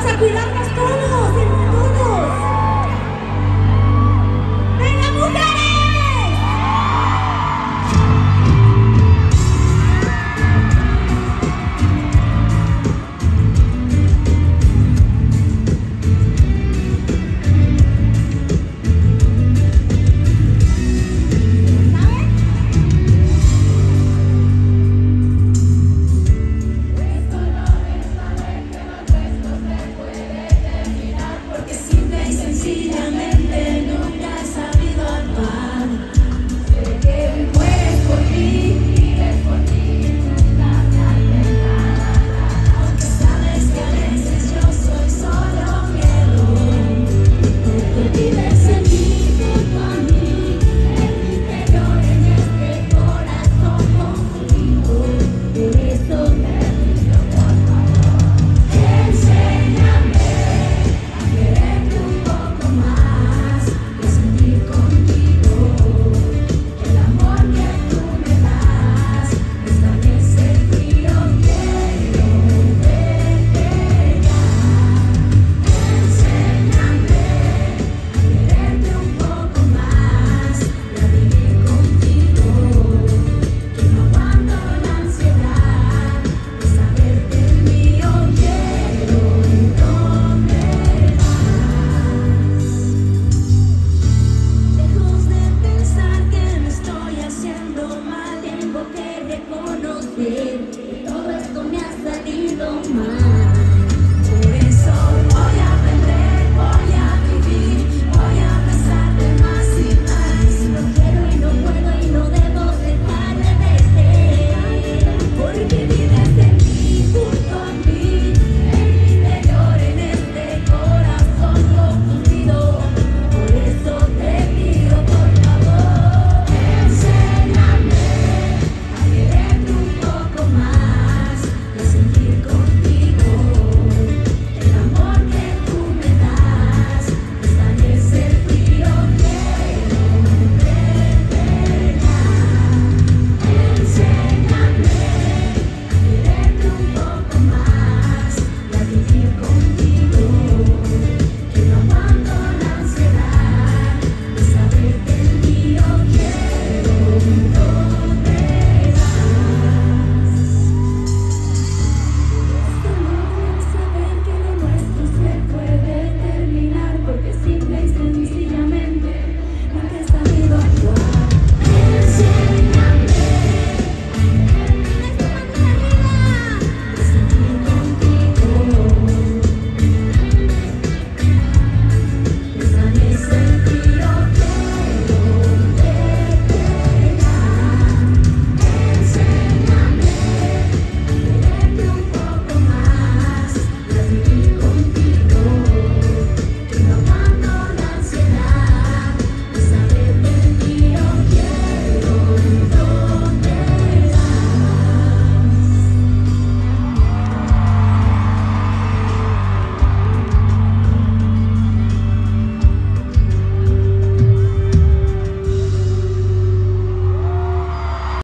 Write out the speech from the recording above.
vamos a cuidarnos todos.